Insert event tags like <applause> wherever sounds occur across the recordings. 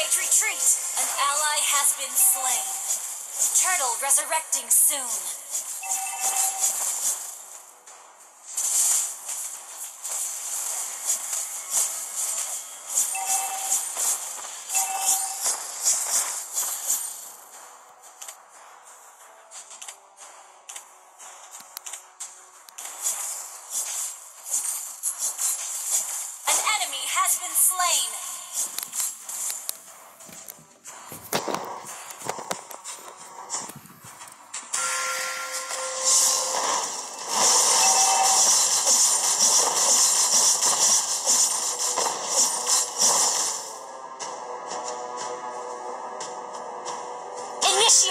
Initiate retreat! An ally has been slain. Turtle resurrecting soon. An enemy has been slain.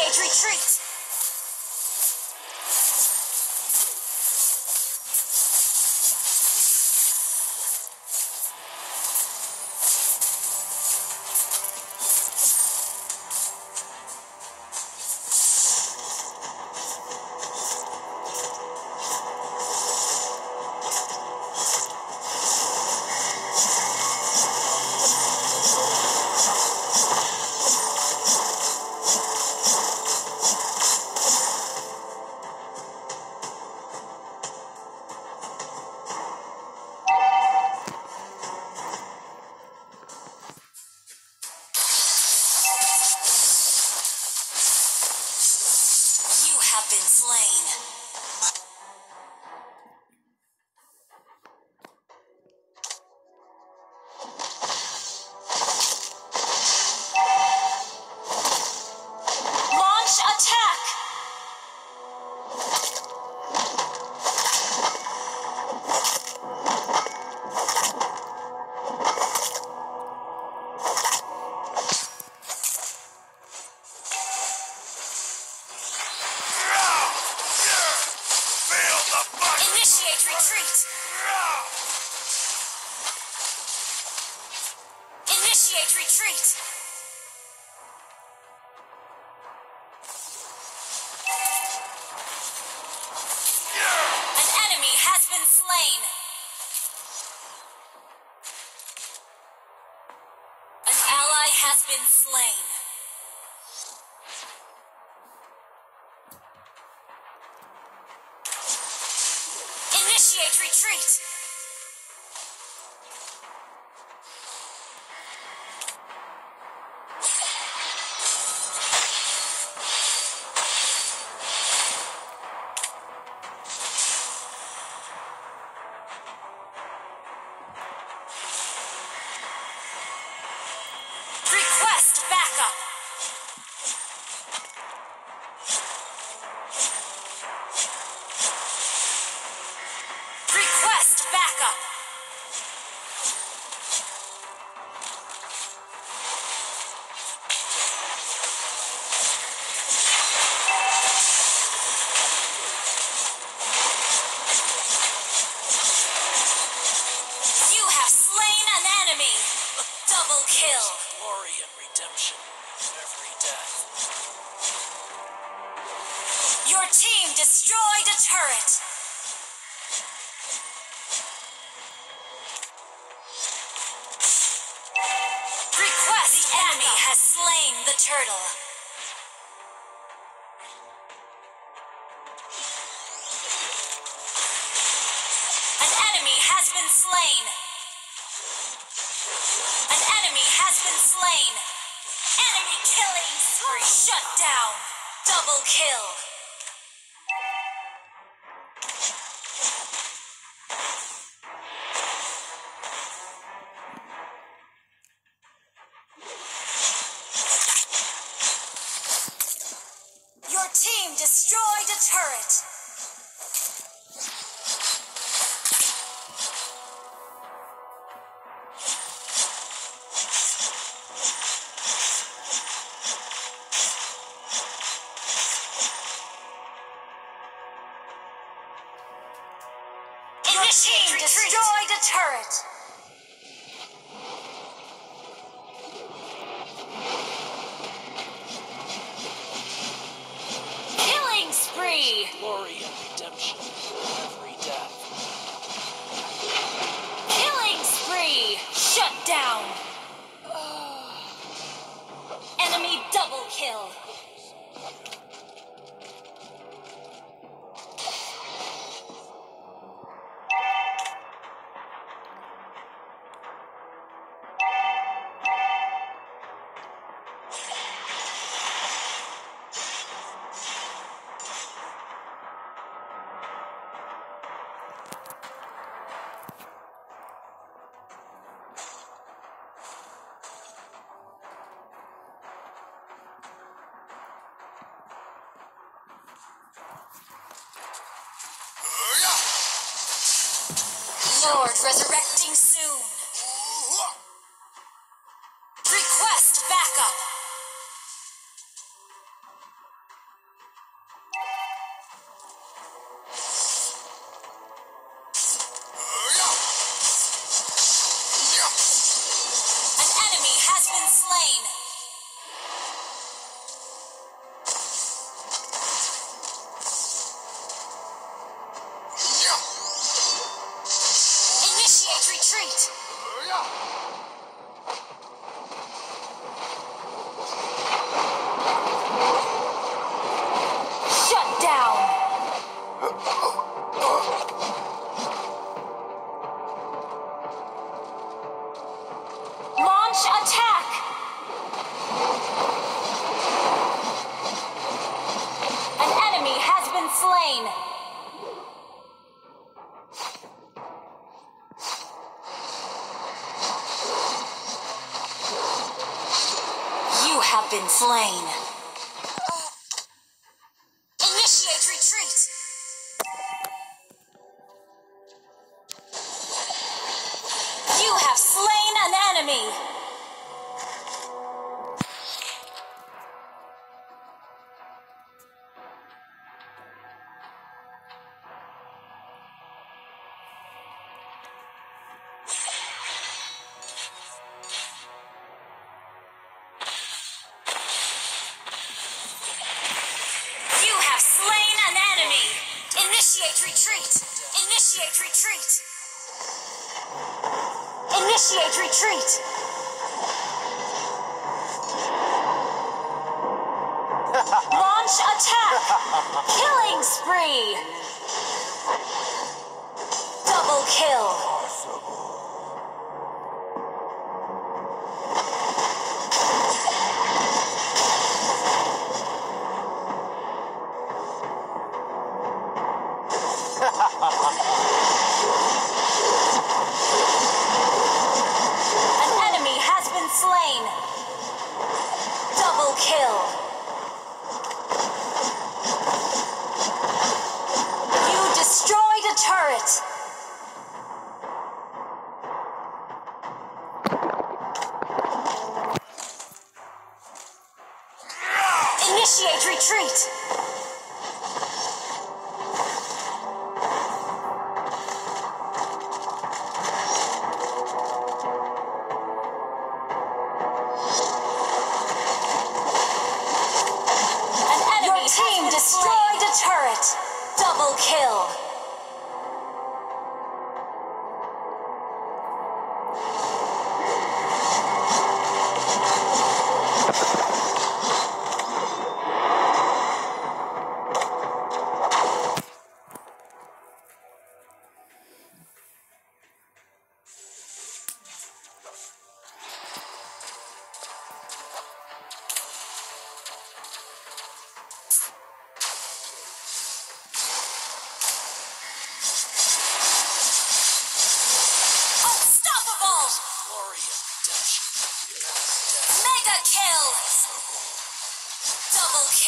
Initiate retreat! Have been slain. Slain! An ally has been slain. Initiate retreat! turret. Request the enemy has slain the turtle. An enemy has been slain. An enemy has been slain. Enemy killing spree. Shut down. Double kill. down. Lord resurrection. plane. You have been slain. Initiate retreat! Initiate retreat! <laughs> Launch attack! Killing spree! Double kill! Ha ha ha ha! Initiate retreat!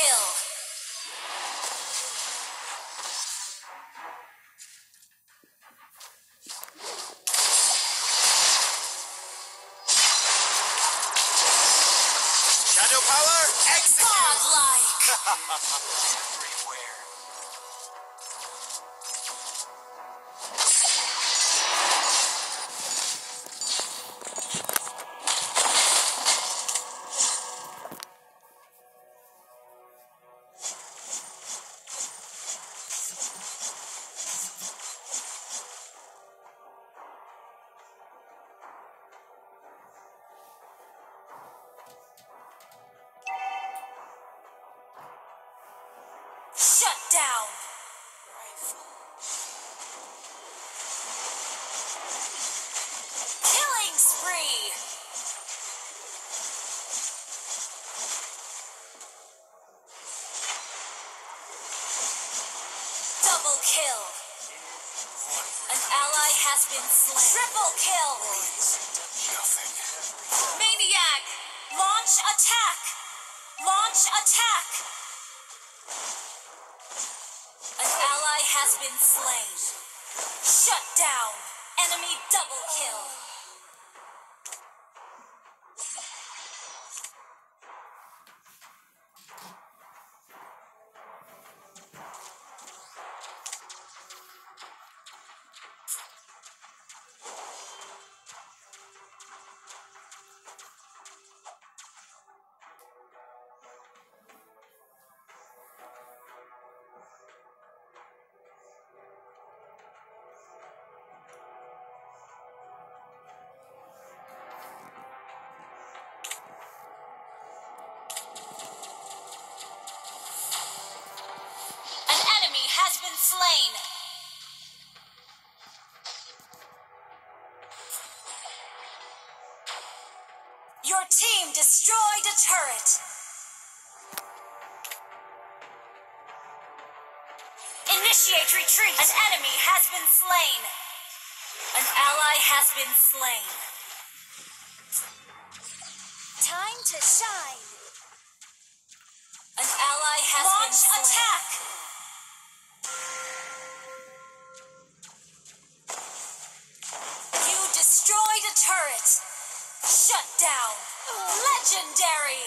Kill! Shadow power, execute! Godlike! <laughs> Double kill! An ally has been slain. Triple kill! Maniac! Launch attack! Launch attack! An ally has been slain. Shut down! Enemy double kill! Slain! Your team destroyed a turret! Initiate retreat! An enemy has been slain! An ally has been slain. Time to shine! An ally has Launch been slain. attack! turret! Shut down! Legendary!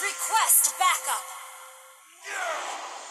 Request backup! Yeah.